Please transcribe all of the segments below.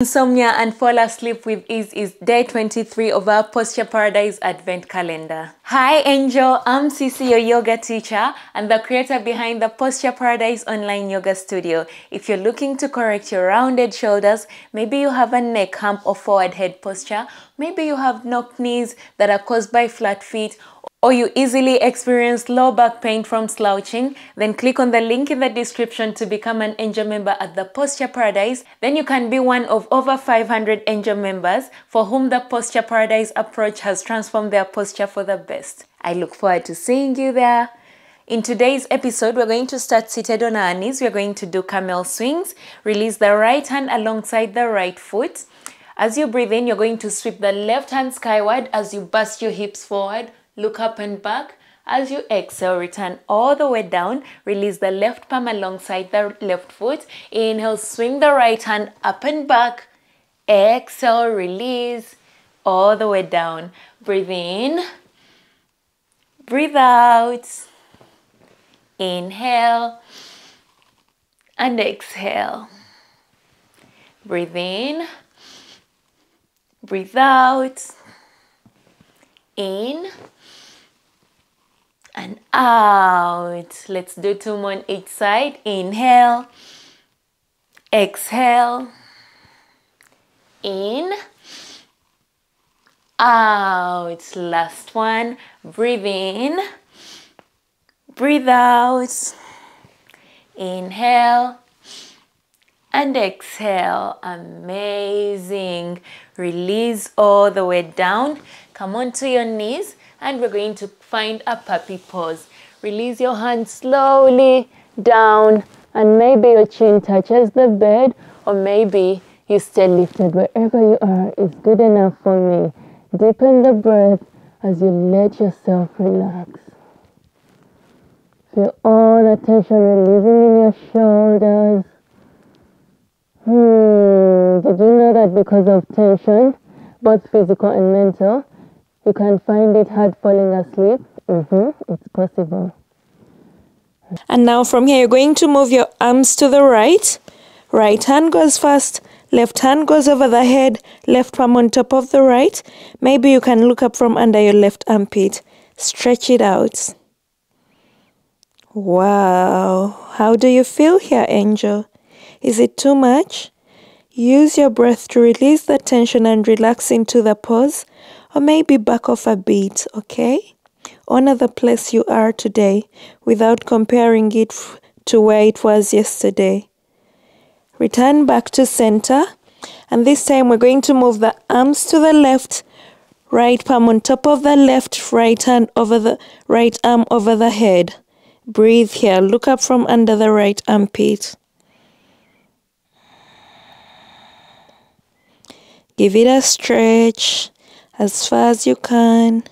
Insomnia and fall asleep with ease is day 23 of our Posture Paradise Advent Calendar. Hi Angel, I'm Cece, your yoga teacher and the creator behind the Posture Paradise Online Yoga Studio. If you're looking to correct your rounded shoulders, maybe you have a neck hump or forward head posture, maybe you have knocked knees that are caused by flat feet or you easily experience low back pain from slouching, then click on the link in the description to become an Angel member at the Posture Paradise. Then you can be one of over 500 Angel members for whom the Posture Paradise approach has transformed their posture for the best. I look forward to seeing you there. In today's episode, we're going to start seated on our knees. We're going to do camel swings. Release the right hand alongside the right foot. As you breathe in, you're going to sweep the left hand skyward as you bust your hips forward look up and back. As you exhale, return all the way down. Release the left palm alongside the left foot. Inhale, swing the right hand up and back. Exhale, release all the way down. Breathe in. Breathe out. Inhale and exhale. Breathe in. Breathe out. In and out. Let's do two more on each side. Inhale, exhale, in, out. Last one. Breathe in, breathe out. Inhale and exhale. Amazing. Release all the way down. Come onto your knees and we're going to find a puppy pose. Release your hands slowly down and maybe your chin touches the bed or maybe you stay lifted wherever you are is good enough for me. Deepen the breath as you let yourself relax. Feel all the tension releasing in your shoulders. Hmm, did you know that because of tension, both physical and mental, you can find it hard falling asleep. Mm-hmm, it's possible. And now from here, you're going to move your arms to the right. Right hand goes first. Left hand goes over the head. Left palm on top of the right. Maybe you can look up from under your left armpit. Stretch it out. Wow. How do you feel here, Angel? Is it too much? Use your breath to release the tension and relax into the pose or maybe back off a bit, okay? Honor the place you are today without comparing it to where it was yesterday. Return back to center, and this time we're going to move the arms to the left, right palm on top of the left, right hand over the right arm over the head. Breathe here. Look up from under the right armpit. Give it a stretch as far as you can.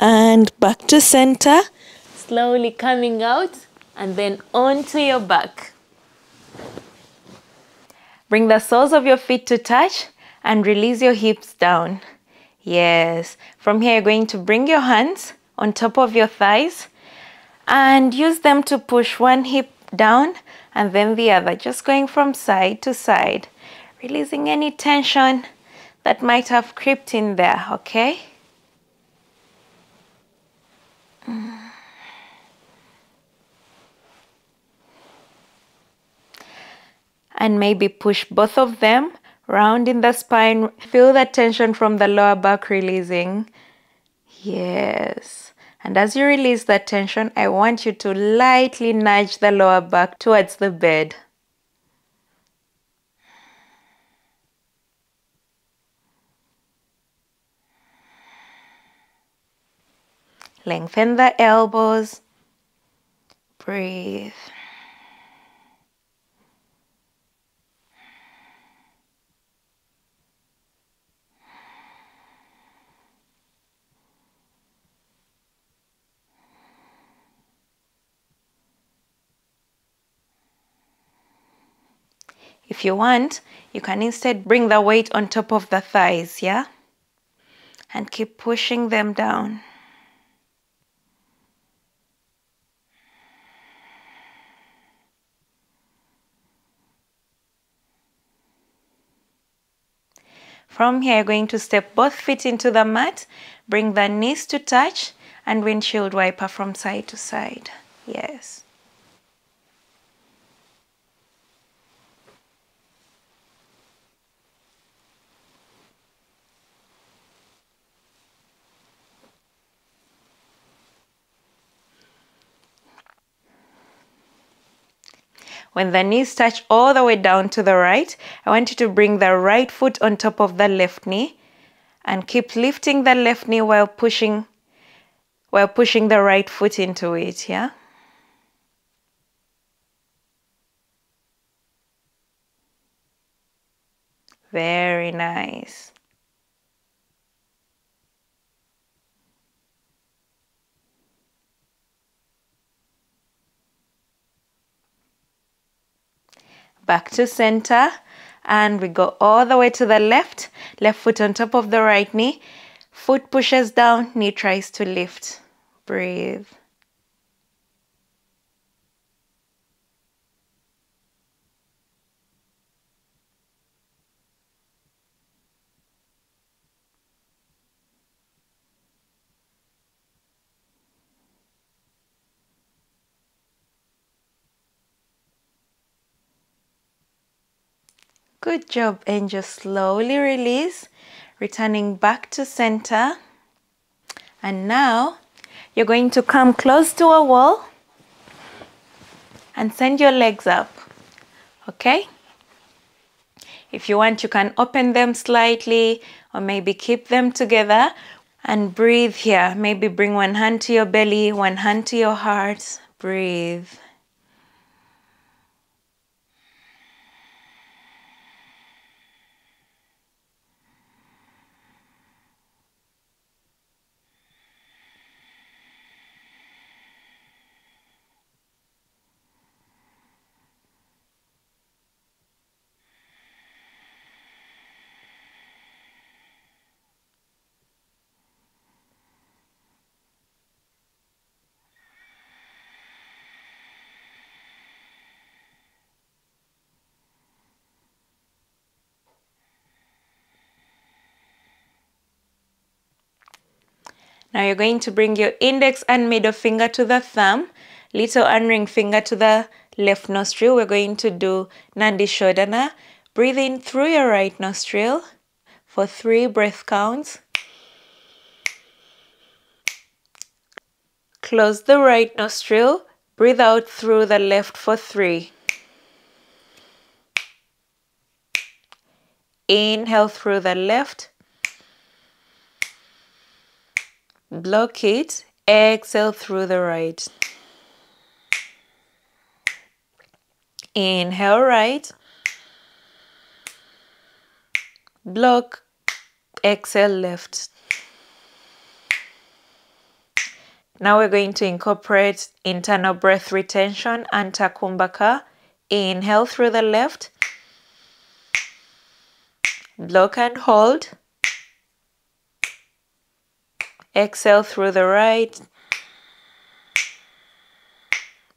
And back to center. Slowly coming out and then onto your back. Bring the soles of your feet to touch and release your hips down. Yes. From here, you're going to bring your hands on top of your thighs and use them to push one hip down and then the other, just going from side to side, releasing any tension that might have crept in there, okay? And maybe push both of them round in the spine. Feel that tension from the lower back releasing. Yes. And as you release that tension, I want you to lightly nudge the lower back towards the bed. Lengthen the elbows. Breathe. If you want, you can instead bring the weight on top of the thighs, yeah? And keep pushing them down. From here, you're going to step both feet into the mat, bring the knees to touch, and windshield wiper from side to side. Yes. When the knees touch all the way down to the right, I want you to bring the right foot on top of the left knee and keep lifting the left knee while pushing while pushing the right foot into it, yeah? Very nice. Back to center. And we go all the way to the left. Left foot on top of the right knee. Foot pushes down. Knee tries to lift. Breathe Good job, and just slowly release, returning back to center. And now you're going to come close to a wall and send your legs up, okay? If you want, you can open them slightly or maybe keep them together and breathe here. Maybe bring one hand to your belly, one hand to your heart. Breathe. Now you're going to bring your index and middle finger to the thumb, little and ring finger to the left nostril. We're going to do Nadi Shodhana. Breathe in through your right nostril for three breath counts. Close the right nostril. Breathe out through the left for three. Inhale through the left. Block it. Exhale through the right. Inhale right. Block. Exhale left. Now we're going to incorporate internal breath retention Antar Kumbhaka. Inhale through the left. Block and hold. Exhale through the right.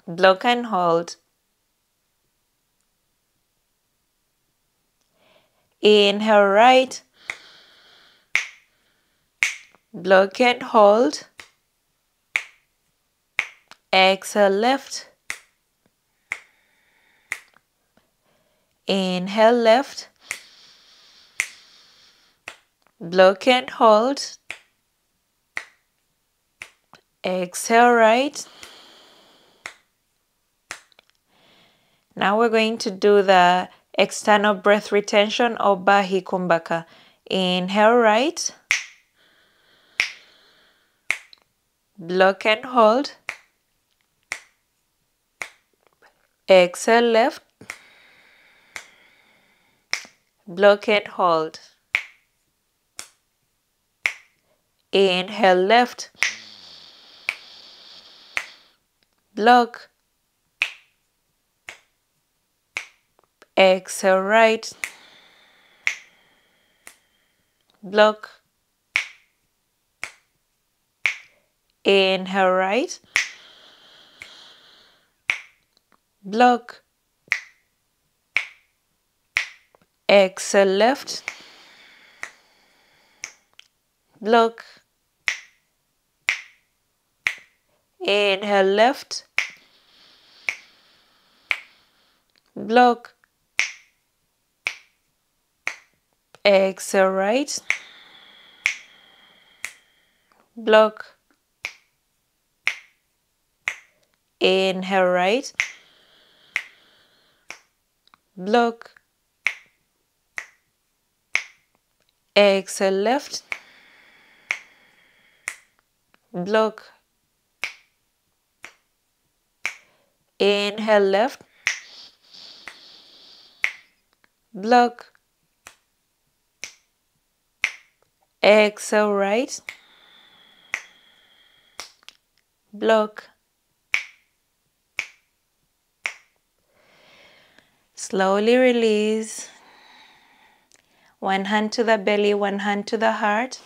Block and hold. Inhale right. Block and hold. Exhale left. Inhale left. Block and hold. Exhale right. Now we're going to do the external breath retention or Bahi Kumbhaka. Inhale right. Block and hold. Exhale left. Block and hold. Inhale left block exhale right, block, inhale right, block, exhale left, block, inhale left, block, exhale right, block, inhale right, block, exhale left, block, inhale left, block, exhale right, block, slowly release, one hand to the belly, one hand to the heart.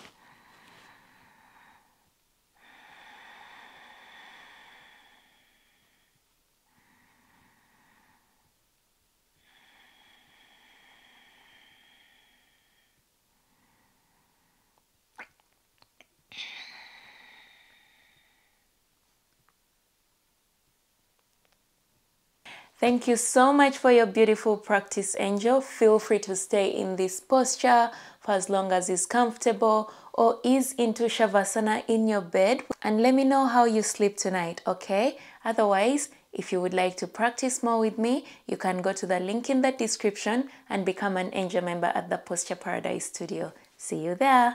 Thank you so much for your beautiful practice, Angel. Feel free to stay in this posture for as long as is comfortable or ease into Shavasana in your bed and let me know how you sleep tonight, okay? Otherwise, if you would like to practice more with me, you can go to the link in the description and become an Angel member at the Posture Paradise Studio. See you there.